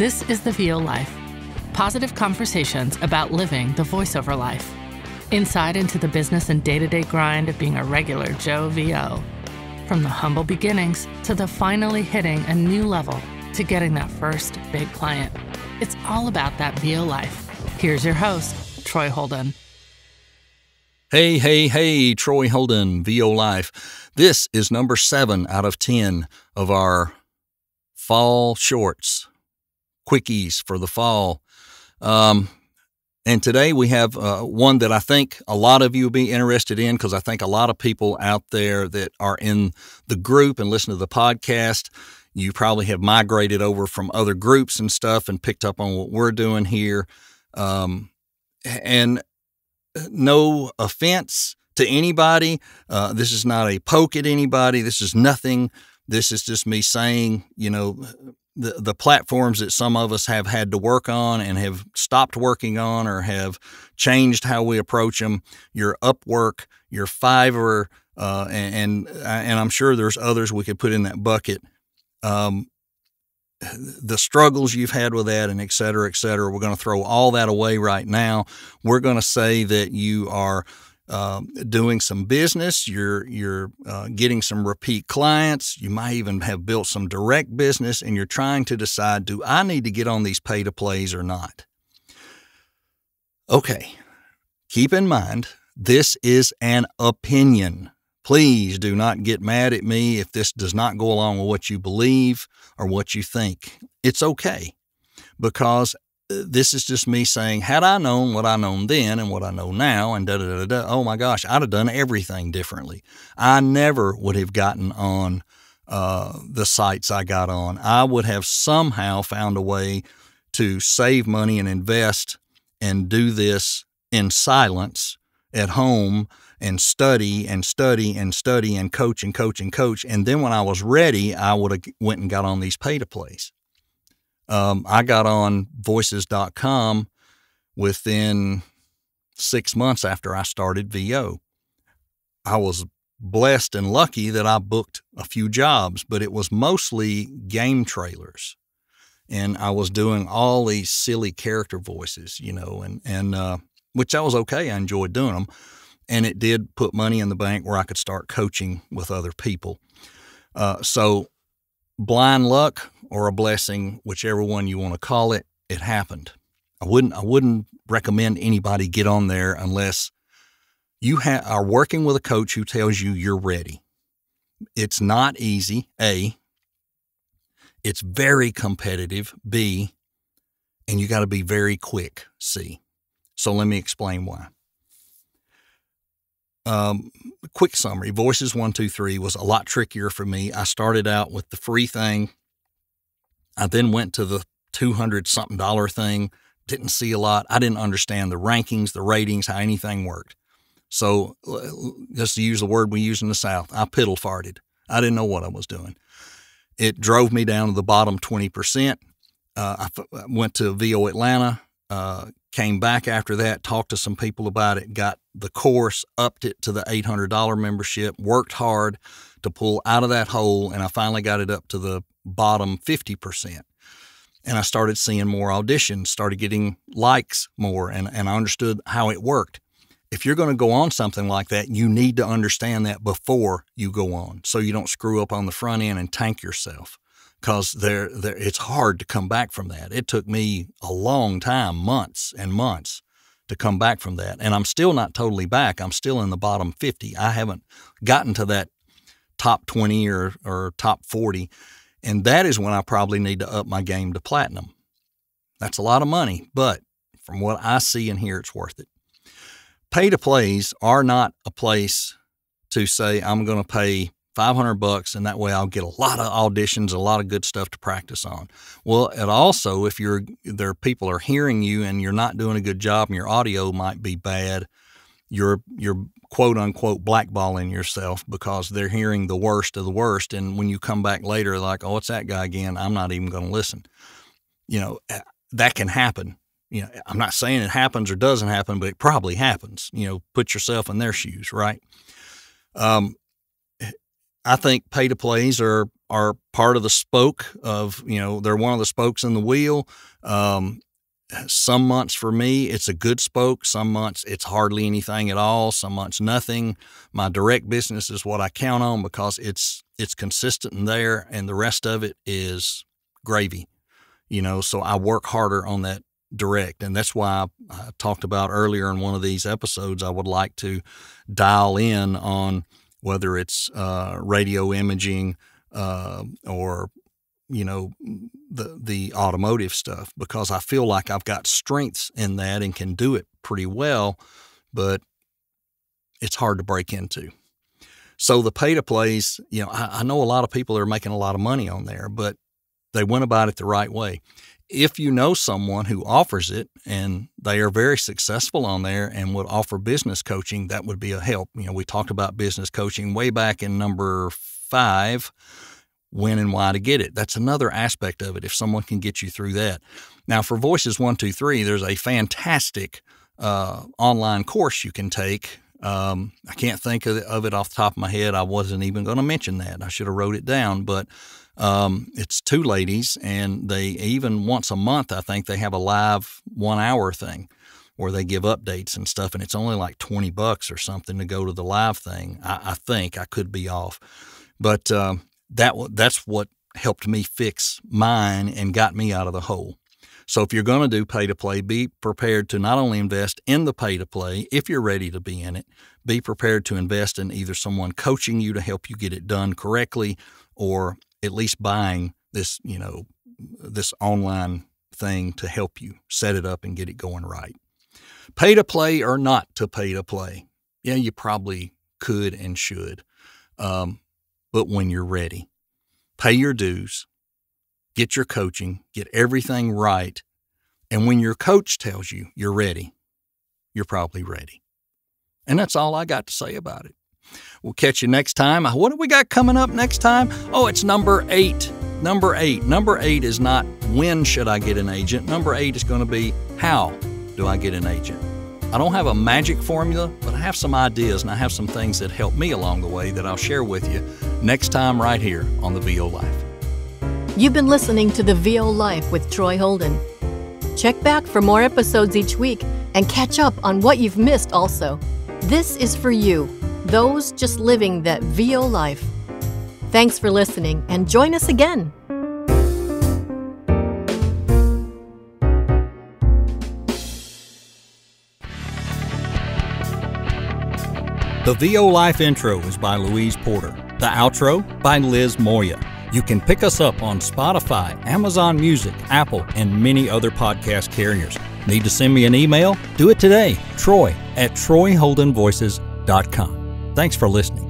This is the VO Life positive conversations about living the voiceover life. Inside into the business and day to day grind of being a regular Joe VO. From the humble beginnings to the finally hitting a new level to getting that first big client. It's all about that VO life. Here's your host, Troy Holden. Hey, hey, hey, Troy Holden, VO Life. This is number seven out of 10 of our fall shorts, quickies for the fall. Um, and today we have uh, one that I think a lot of you will be interested in because I think a lot of people out there that are in the group and listen to the podcast, you probably have migrated over from other groups and stuff and picked up on what we're doing here. Um, and no offense to anybody. Uh, this is not a poke at anybody. This is nothing. This is just me saying, you know, the, the platforms that some of us have had to work on and have stopped working on or have changed how we approach them. Your Upwork, your Fiverr, uh, and, and, and I'm sure there's others we could put in that bucket. Um, the struggles you've had with that and et cetera, et cetera. We're going to throw all that away right now. We're going to say that you are uh, doing some business. You're you're uh, getting some repeat clients. You might even have built some direct business, and you're trying to decide: Do I need to get on these pay to plays or not? Okay, keep in mind this is an opinion. Please do not get mad at me if this does not go along with what you believe or what you think. It's okay because this is just me saying, had I known what I known then and what I know now, and da da da da, oh my gosh, I'd have done everything differently. I never would have gotten on uh, the sites I got on. I would have somehow found a way to save money and invest and do this in silence at home and study and study and study and coach and coach and coach. And then when I was ready, I would have went and got on these pay to plays. Um, I got on voices.com within six months after I started VO. I was blessed and lucky that I booked a few jobs, but it was mostly game trailers. And I was doing all these silly character voices, you know, and, and, uh, which I was okay. I enjoyed doing them and it did put money in the bank where I could start coaching with other people. Uh, so, blind luck or a blessing, whichever one you want to call it, it happened. I wouldn't I wouldn't recommend anybody get on there unless you are working with a coach who tells you you're ready. It's not easy. A. It's very competitive. B. And you got to be very quick. C. So let me explain why. Um, quick summary Voices 123 was a lot trickier for me. I started out with the free thing. I then went to the 200 something dollar thing. Didn't see a lot. I didn't understand the rankings, the ratings, how anything worked. So, just to use the word we use in the South, I piddle farted. I didn't know what I was doing. It drove me down to the bottom 20%. Uh, I went to VO Atlanta, uh, came back after that, talked to some people about it, got the course, upped it to the $800 membership, worked hard to pull out of that hole, and I finally got it up to the bottom 50%. And I started seeing more auditions, started getting likes more, and, and I understood how it worked. If you're going to go on something like that, you need to understand that before you go on so you don't screw up on the front end and tank yourself because there, there, it's hard to come back from that. It took me a long time, months and months, to come back from that, and I'm still not totally back. I'm still in the bottom 50. I haven't gotten to that top 20 or or top 40, and that is when I probably need to up my game to platinum. That's a lot of money, but from what I see and hear, it's worth it. Pay to plays are not a place to say I'm going to pay 500 bucks and that way I'll get a lot of auditions, a lot of good stuff to practice on. Well, it also if you're there people are hearing you and you're not doing a good job and your audio might be bad, you're you're quote unquote blackballing yourself because they're hearing the worst of the worst and when you come back later like, "Oh, it's that guy again. I'm not even going to listen." You know, eh, that can happen. You know, I'm not saying it happens or doesn't happen, but it probably happens. You know, put yourself in their shoes, right? Um, I think pay to plays are are part of the spoke of you know they're one of the spokes in the wheel. Um, some months for me it's a good spoke. Some months it's hardly anything at all. Some months nothing. My direct business is what i count on because it's it's consistent in there and the rest of it is gravy you know? So i work harder on that direct and that's why I, talked about earlier in one of these episodes i would like to dial in on whether it's uh, radio imaging uh, or you know the the automotive stuff because I feel like I've got strengths in that and can do it pretty well, but it's hard to break into. So the pay to plays, you know, I, I know a lot of people are making a lot of money on there, but they went about it the right way. If you know someone who offers it and they are very successful on there and would offer business coaching, that would be a help. You know, we talked about business coaching way back in number five when and why to get it. That's another aspect of it if someone can get you through that. Now, for Voices 123, there's a fantastic uh, online course you can take. Um, I can't think of, of, it off the top of my head. I wasn't even going to mention that. I should have wrote it down, but um, it's two ladies, and they even once a month, I think they have a live one hour thing where they give updates and stuff, and it's only like 20 bucks or something to go to the live thing. I, I think I could be off, but um, that that's what helped me fix mine and got me out of the hole. So if you're going to do pay to play, be prepared to not only invest in the pay to play if you're ready to be in it, be prepared to invest in either someone coaching you to help you get it done correctly or at least buying this, you know, this online thing to help you set it up and get it going right. Pay to play or not to pay to play. Yeah, you probably could and should. Um, but when you're ready. Pay your dues, get your coaching, get everything right. And when your coach tells you you're ready, you're probably ready. And that's all I got to say about it. We'll catch you next time. Uh, what do we got coming up next time? Oh, it's number eight. Number eight. Number eight is not when should I get an agent. Number eight is going to be how do I get an agent? I don't have a magic formula, but I have some ideas and I have some things that help me along the way that I'll share with you next time right here on the VO Life. You've been listening to the VO Life with Troy Holden. Check back for more episodes each week and catch up on what you've missed also. This is for you, those just living that VO life. Thanks for listening and join us again. The VO Life intro is by Louise Porter. The outro by Liz Moya. You can pick us up on Spotify, Amazon Music, Apple, and many other podcast carriers. Need to send me an email? Do it today. Troy at troyholdenvoices.com. Thanks for listening.